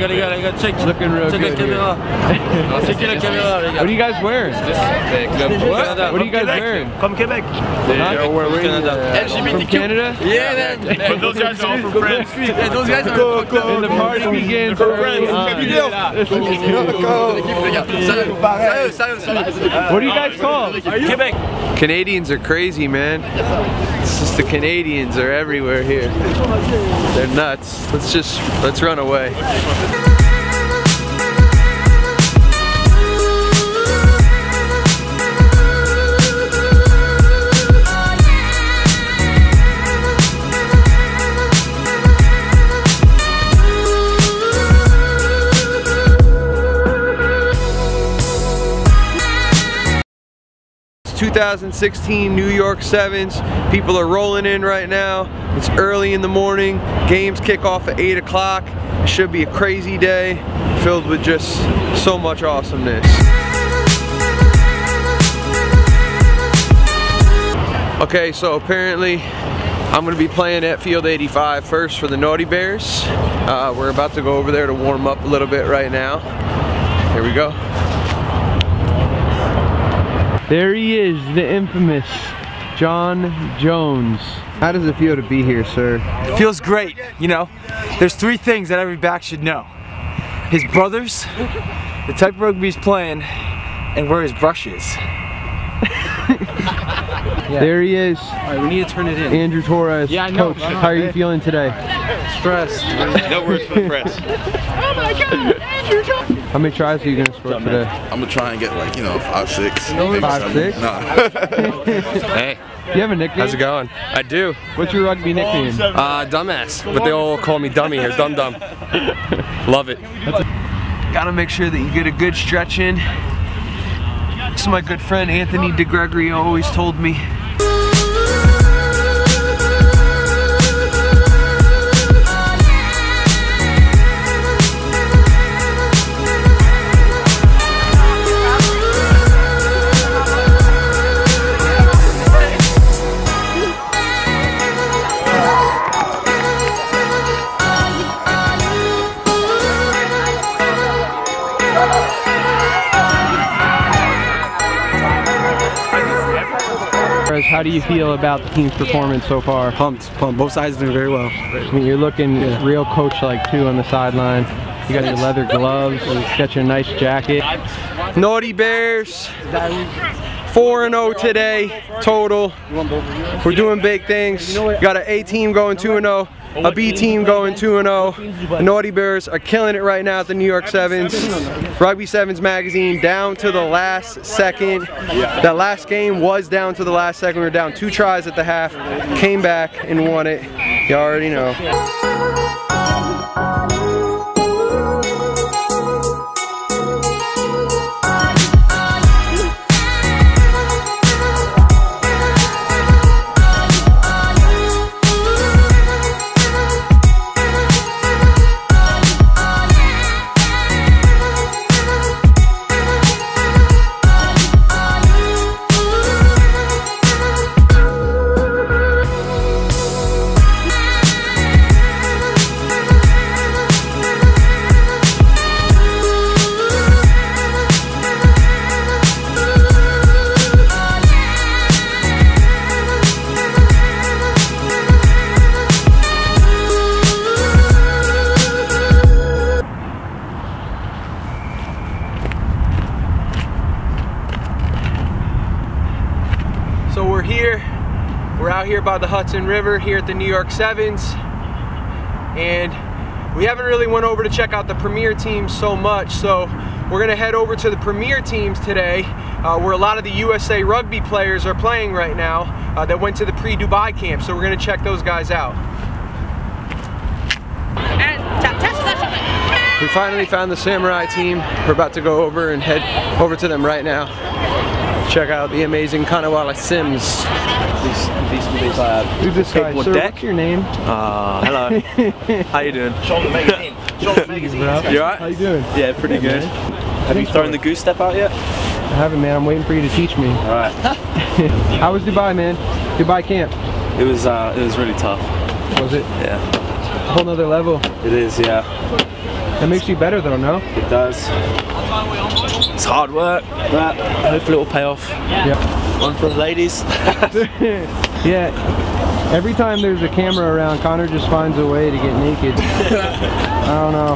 gars, les gars, les gars, check. Looking real check la good caméra. Checkez la caméra, les gars. What are you guys wearing? Canada. What are you guys wearing? From Quebec. Huh? From uh, Canada? Yeah, man. Those guys are all from France. Yeah, those guys are And the party begins early on. Sérieux, sérieux, sérieux. What are you guys called? Quebec. Canadians are crazy, man. It's just the Canadians are everywhere here. They're nuts. Let's just, let's run away. 2016 New York Sevens. People are rolling in right now. It's early in the morning. Games kick off at 8 o'clock. It should be a crazy day filled with just so much awesomeness. Okay, so apparently I'm gonna be playing at Field 85 first for the Naughty Bears. Uh, we're about to go over there to warm up a little bit right now. Here we go. There he is, the infamous John Jones. How does it feel to be here, sir? feels great, you know. There's three things that every back should know. His brothers, the type of rugby he's playing, and where his brush is. There he is, Alright, we need to turn it in. Andrew Torres. Yeah, I know. Coach, how are you feeling today? Stress. No words for the press. Oh How many tries are you gonna score today? I'm gonna try and get like, you know, five, six. Five, seven. six? Nah. Hey, Do you have a nickname? how's it going? I do. What's your rugby nickname? Uh, dumbass, but they all call me dummy here, dum dum. Love it. Gotta make sure that you get a good stretch in. This is my good friend Anthony DeGregorio always told me. How do you feel about the team's performance so far? Pumped, pumped. Both sides doing very well. I mean, you're looking real coach-like too on the sideline. You got your leather gloves, you got your nice jacket. Naughty Bears, 4-0 today total. We're doing big things. Got an A team going 2-0, a B team going 2-0. The Naughty Bears are killing it right now at the New York Sevens. Rugby Sevens magazine down to the last second. That last game was down to the last second. We were down two tries at the half, came back and won it. You already know. Here, we're out here by the Hudson River here at the New York Sevens. And we haven't really went over to check out the premier teams so much. So we're gonna head over to the premier teams today uh, where a lot of the USA rugby players are playing right now uh, that went to the pre-Dubai camp. So we're gonna check those guys out. We finally found the Samurai team. We're about to go over and head over to them right now. Check out the amazing Connor Wallace Sims. Who's this guy? Sir, what's your name? Uh, hello. How you doing? You alright? How you doing? Yeah, pretty good. Have you thrown the goose step out yet? I haven't, man. I'm waiting for you to teach me. Alright. How was Dubai, man? Dubai camp. It was uh, it was really tough. Was it Yeah. a whole nother level? It is, yeah. That makes you better though, no? It does. It's hard work, but hopefully it'll pay off. Yeah. One for the ladies. yeah. Every time there's a camera around, Connor just finds a way to get naked. I don't know.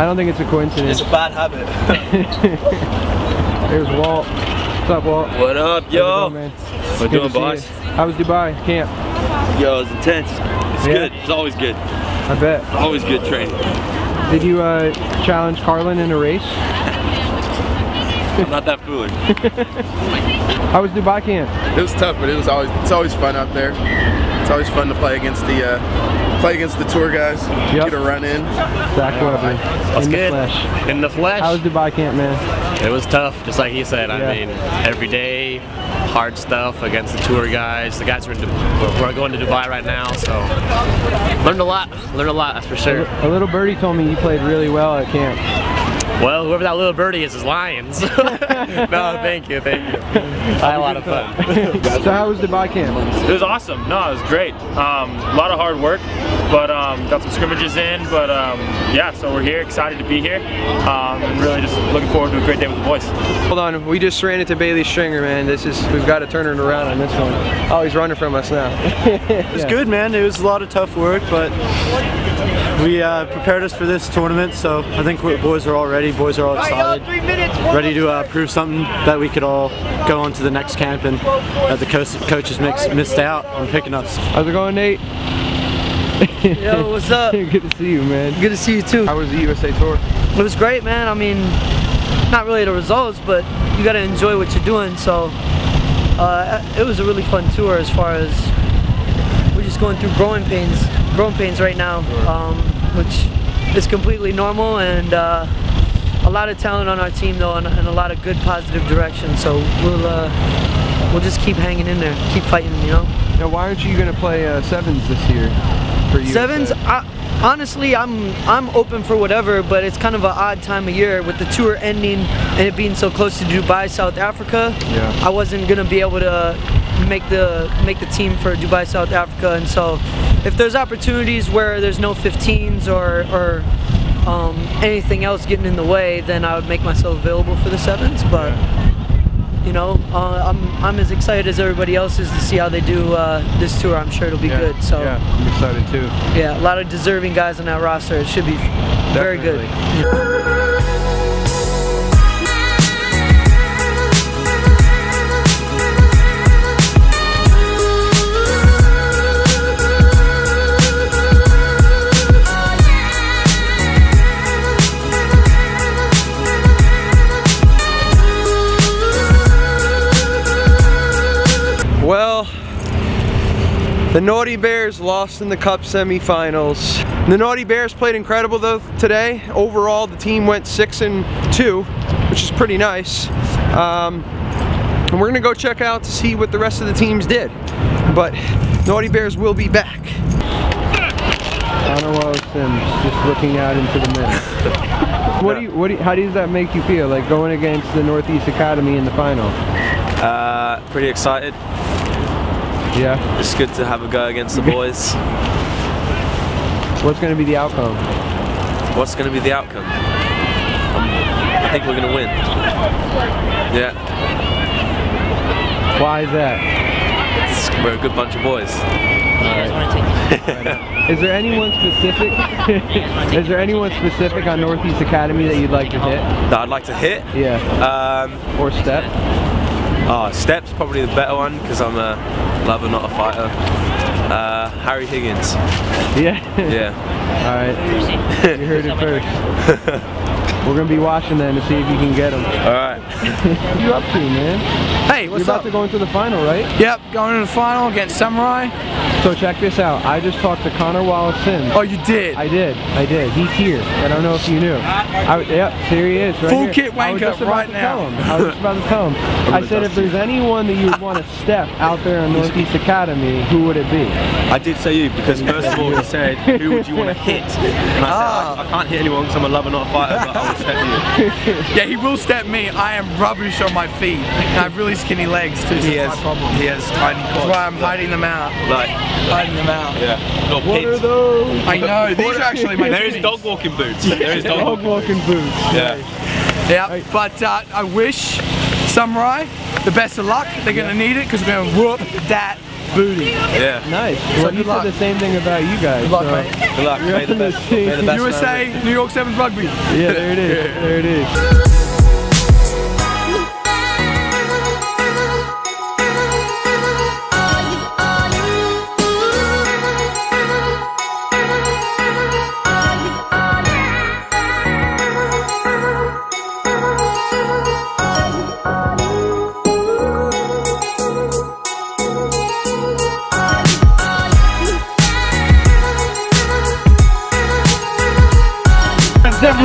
I don't think it's a coincidence. It's a bad habit. There's Walt. What's up, Walt? What up, How's it yo? going, man? What Good doing, boss? you. How was Dubai camp? Yo, it's intense. It's Yeah? good. It's always good. I bet. Always good training. Did you uh, challenge Carlin in a race? I'm not that foolish. How was Dubai camp? It was tough, but it was always it's always fun out there. It's always fun to play against the uh, play against the tour guys. Yep. Get a run in. Zach Weber. That's in good. the flesh. In the flesh. How was Dubai camp, man? It was tough, just like he said. Yeah. I mean, every day, hard stuff against the tour guys. The guys are in, Du- we're we're going to Dubai right now, so learned a lot. Learned a lot, that's for sure. A little birdie told me you played really well at camp. Well, whoever that little birdie is is Lions. no, thank you, thank you. I had a lot of fun. so how was the Dubai camp? It was awesome. No, it was great. Um, a lot of hard work, but um, got some scrimmages in. But um, yeah, so we're here, excited to be here, um, and really just looking forward to a great day with the boys. Hold on, we just ran into Bailey Stringer, man. This is we've got to turn it around on this one. Oh, he's running from us now. It was good, man. It was a lot of tough work, but we uh, prepared us for this tournament, so I think we boys are all ready. Boys are all excited, ready to uh, prove something that we could all go on to the next camp and that the coach, coaches mix, missed out on picking us. How's it going, Nate? Yo, what's up? Good to see you, man. Good to see you too. How was the USA Tour? It was great, man. I mean, not really the results, but you gotta enjoy what you're doing. So uh, it was a really fun tour as far as we're just going through growing pains, growing pains right now, um, which is completely normal and uh, a lot of talent on our team though, and, and a lot of good positive direction. So we'll uh, we'll just keep hanging in there, keep fighting, you know. Now, why aren't you gonna play uh, sevens this year? For USA? Sevens, I, honestly, I'm I'm open for whatever, but it's kind of an odd time of year with the tour ending and it being so close to Dubai, South Africa. Yeah. I wasn't gonna be able to make the make the team for Dubai, South Africa, and so if there's opportunities where there's no 15s or or um, anything else getting in the way, then I would make myself available for the sevens. But you know, uh, I'm I'm as excited as everybody else is to see how they do uh, this tour. I'm sure it'll be Yeah, good. So. yeah, I'm excited too. Yeah, a lot of deserving guys on that roster. It should be very good. Naughty Bears lost in the Cup semifinals. The Naughty Bears played incredible though today. Overall, the team went six and two, which is pretty nice. Um, and we're gonna go check out to see what the rest of the teams did. But Naughty Bears will be back. Connor Wallace Sims just looking out into the mist. what do you, what do you, how does that make you feel? Like going against the Northeast Academy in the final? Uh, pretty excited. Yeah. It's good to have a go against the boys. What's going to be the outcome? What's going to be the outcome? Um, I think we're going to win. Yeah. Why is that? It's- We're a good bunch of boys. Is there anyone specific? is there anyone specific on Northeast Academy that you'd like to hit? That I'd like to hit. Yeah. Um, or step. Oh, Step's probably the better one because I'm a lover, not a fighter. Uh, Harry Higgins. Yeah. Yeah. All right. You heard it first. We're gonna be watching then to see if you can get them. All right. what you up to, man? Hey, what's You're about up? to go into the final, right? Yep, going to the final against Samurai. So check this out. I just talked to Connor Wallace Sims. Oh, you did? I did. I did. He's here. I don't know if you knew. I, yep, here he is. Right Full here. kit I was wanker just about right to now. Tell him. I was just about to tell him. I said if there's anyone that you would want to step out there in Northeast Academy, who would it be? I did say you because first of all you said who would you want to hit, and I said I, I can't hit anyone because I'm a lover not a fighter, but I will step you. Yeah, he will step me. I am rubbish on my feet. And I have really skinny legs too. He has, my problem. he has tiny That's why I'm hiding them out. Like hiding them out. Yeah. Little What are those? I know, these are actually my There is dog walking boots. There is dog Dog walking walking boots. Yeah. Yeah, but uh, I wish Samurai the best of luck. They're gonna need it because we're gonna whoop that booty. Yeah. Nice. So Well, he good luck. said the same thing about you guys. Good luck, so- mate. Good luck. You're May the on the best. team. May the best man USA, New York Sevens Rugby. Yeah, there it is. There it is.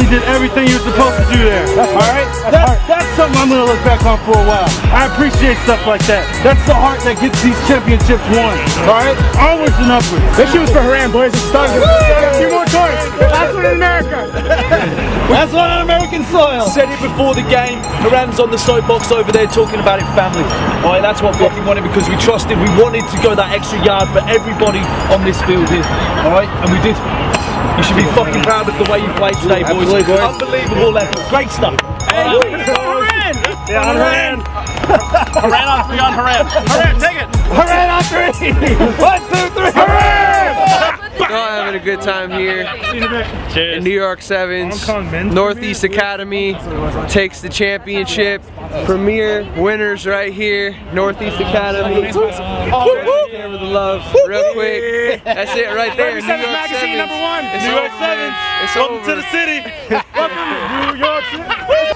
Definitely did everything you were supposed to do there. That's All right? That, that's something I'm going to look back on for a while. I appreciate stuff like that. That's the heart that gets these championships won. All right? Onwards and upwards. This shit was for Haran, boys. It's starting. A few more toys. That's one in America. That's on American soil. Said it before the game. Haran's on the soapbox over there talking about it family. All right, that's what we wanted because we trusted. We wanted to go that extra yard for everybody on this field here. All right, and we did. You should be fucking proud of the way you played today, boys. Absolutely, boys. Unbelievable effort. Great stuff. Hey, Haran! Yeah, on Haran. Haran on three on Haran. Haran, take it. Haran on three. One, two, three. Haran! All having a good time here in New York Sevens. Northeast Academy takes the championship. Premier winners right here. Northeast Academy. There with the love, real quick. That's it right there. New York Magazine Sevens. number one. It's New York Sevens. It's Welcome over. to the city. Welcome to New York City.